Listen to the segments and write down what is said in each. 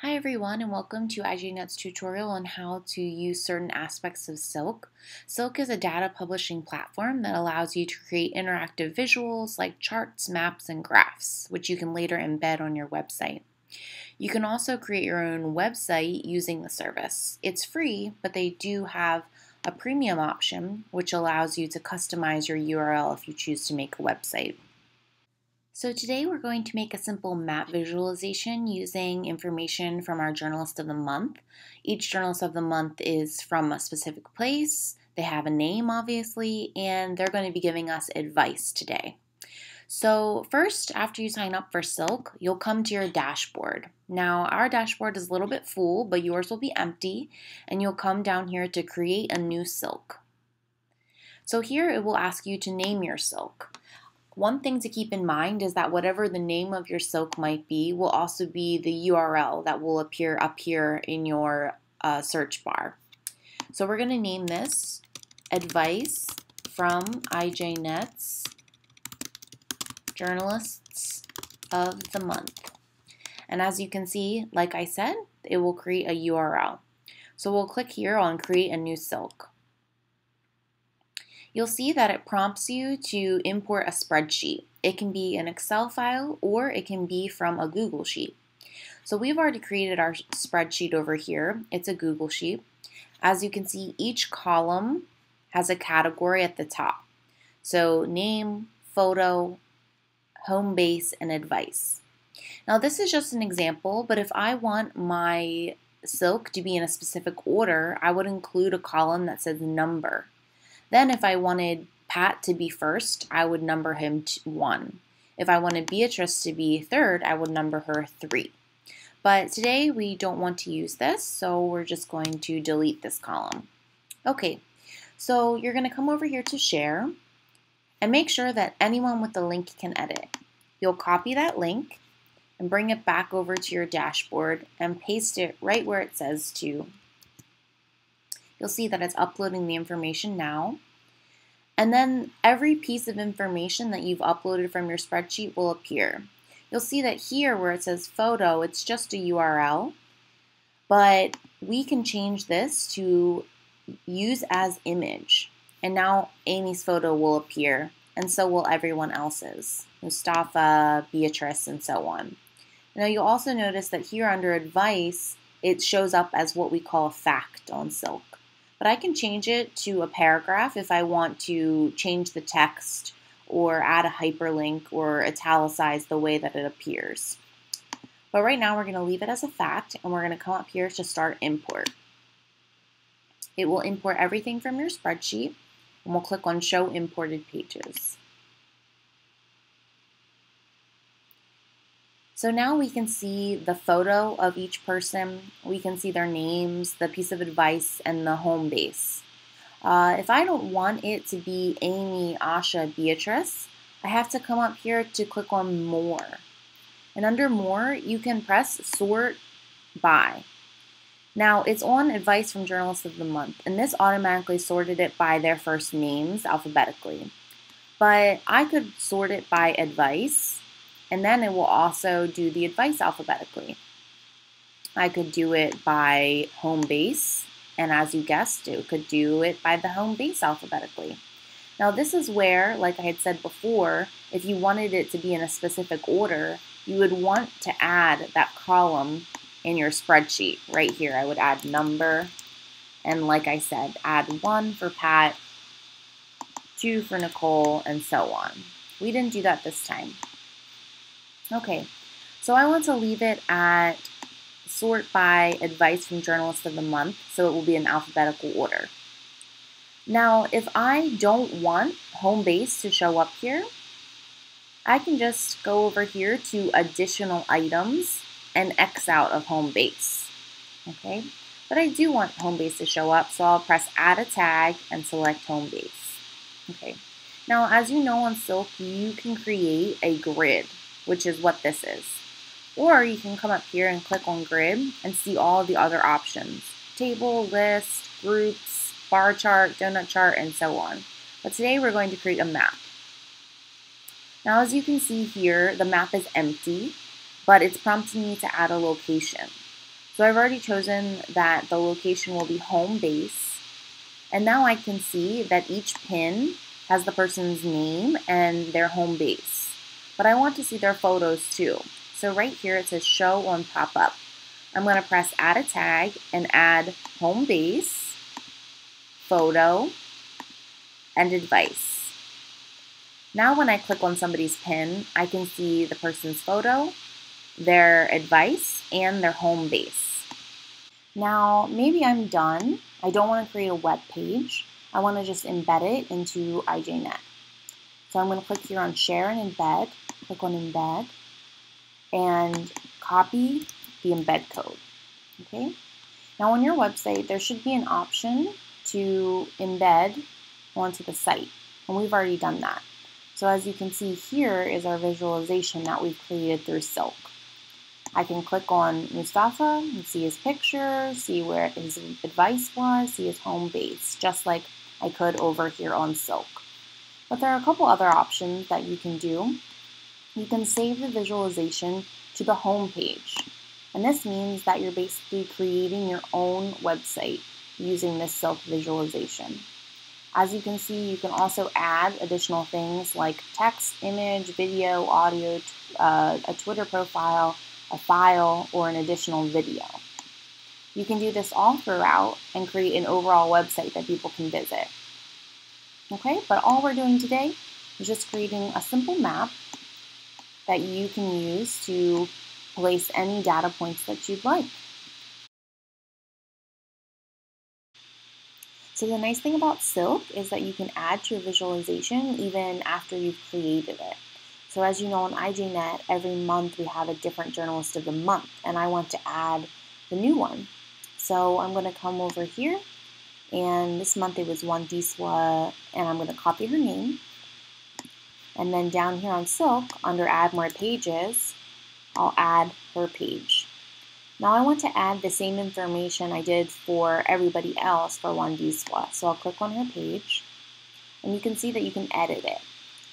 Hi everyone and welcome to IJNet's tutorial on how to use certain aspects of Silk. Silk is a data publishing platform that allows you to create interactive visuals like charts, maps, and graphs, which you can later embed on your website. You can also create your own website using the service. It's free, but they do have a premium option, which allows you to customize your URL if you choose to make a website. So today we're going to make a simple map visualization using information from our journalist of the month. Each journalist of the month is from a specific place, they have a name obviously, and they're going to be giving us advice today. So first, after you sign up for Silk, you'll come to your dashboard. Now our dashboard is a little bit full, but yours will be empty, and you'll come down here to create a new Silk. So here it will ask you to name your Silk. One thing to keep in mind is that whatever the name of your silk might be will also be the URL that will appear up here in your uh, search bar. So we're going to name this Advice from IJNet's Journalists of the Month. And as you can see, like I said, it will create a URL. So we'll click here on Create a New Silk you'll see that it prompts you to import a spreadsheet. It can be an Excel file or it can be from a Google Sheet. So we've already created our spreadsheet over here. It's a Google Sheet. As you can see, each column has a category at the top. So name, photo, home base, and advice. Now this is just an example, but if I want my silk to be in a specific order, I would include a column that says number. Then if I wanted Pat to be first, I would number him one. If I wanted Beatrice to be third, I would number her three. But today we don't want to use this, so we're just going to delete this column. Okay, so you're going to come over here to share and make sure that anyone with the link can edit. You'll copy that link and bring it back over to your dashboard and paste it right where it says to You'll see that it's uploading the information now. And then every piece of information that you've uploaded from your spreadsheet will appear. You'll see that here where it says photo, it's just a URL, but we can change this to use as image. And now Amy's photo will appear, and so will everyone else's, Mustafa, Beatrice, and so on. Now you'll also notice that here under advice, it shows up as what we call a fact on Silk but I can change it to a paragraph if I want to change the text or add a hyperlink or italicize the way that it appears. But right now we're going to leave it as a fact and we're going to come up here to start import. It will import everything from your spreadsheet and we'll click on show imported pages. So now we can see the photo of each person, we can see their names, the piece of advice, and the home base. Uh, if I don't want it to be Amy, Asha, Beatrice, I have to come up here to click on More. And under More, you can press Sort By. Now, it's on Advice from Journalists of the Month, and this automatically sorted it by their first names alphabetically. But I could sort it by advice, and then it will also do the advice alphabetically. I could do it by home base, and as you guessed, it could do it by the home base alphabetically. Now this is where, like I had said before, if you wanted it to be in a specific order, you would want to add that column in your spreadsheet. Right here, I would add number, and like I said, add one for Pat, two for Nicole, and so on. We didn't do that this time. Okay, so I want to leave it at sort by advice from journalist of the month, so it will be in alphabetical order. Now, if I don't want home base to show up here, I can just go over here to additional items and X out of home base. Okay, but I do want home base to show up, so I'll press add a tag and select home base. Okay, now as you know on Silk, you can create a grid which is what this is. Or you can come up here and click on grid and see all the other options. Table, list, groups, bar chart, donut chart, and so on. But today we're going to create a map. Now as you can see here, the map is empty, but it's prompting me to add a location. So I've already chosen that the location will be home base. And now I can see that each pin has the person's name and their home base. But I want to see their photos too. So right here it says show on pop-up. I'm going to press add a tag and add home base, photo, and advice. Now when I click on somebody's pin, I can see the person's photo, their advice, and their home base. Now, maybe I'm done. I don't want to create a web page. I want to just embed it into IJNet. So I'm going to click here on Share and Embed, click on Embed, and copy the embed code. Okay. Now on your website, there should be an option to embed onto the site, and we've already done that. So as you can see here is our visualization that we've created through Silk. I can click on Mustafa and see his picture, see where his advice was, see his home base, just like I could over here on Silk. But there are a couple other options that you can do. You can save the visualization to the home page. And this means that you're basically creating your own website using this Silk visualization. As you can see, you can also add additional things like text, image, video, audio, uh, a Twitter profile, a file, or an additional video. You can do this all throughout and create an overall website that people can visit. Okay, but all we're doing today is just creating a simple map that you can use to place any data points that you'd like. So the nice thing about Silk is that you can add to your visualization even after you've created it. So as you know on IJNet, every month we have a different journalist of the month, and I want to add the new one. So I'm going to come over here, and this month it was Wandiswa, and I'm going to copy her name. And then down here on Silk, under Add More Pages, I'll add her page. Now I want to add the same information I did for everybody else for Wandiswa. So I'll click on her page and you can see that you can edit it.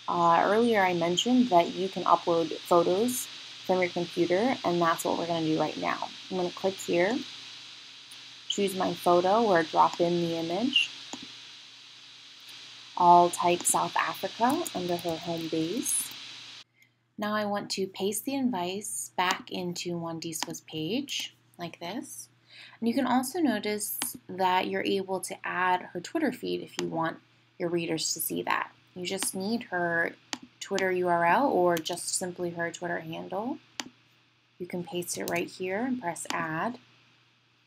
Uh, earlier I mentioned that you can upload photos from your computer and that's what we're going to do right now. I'm going to click here, choose my photo or drop in the image. I'll type South Africa under her home base. Now I want to paste the advice back into Wandiswa's page, like this. And you can also notice that you're able to add her Twitter feed if you want your readers to see that. You just need her Twitter URL or just simply her Twitter handle. You can paste it right here and press add.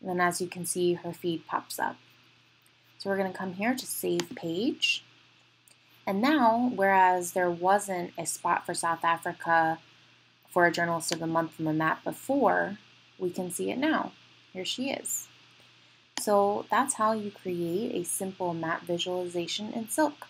And then as you can see, her feed pops up. So we're going to come here to save page. And now, whereas there wasn't a spot for South Africa for a Journalist of the Month on the map before, we can see it now. Here she is. So that's how you create a simple map visualization in Silk.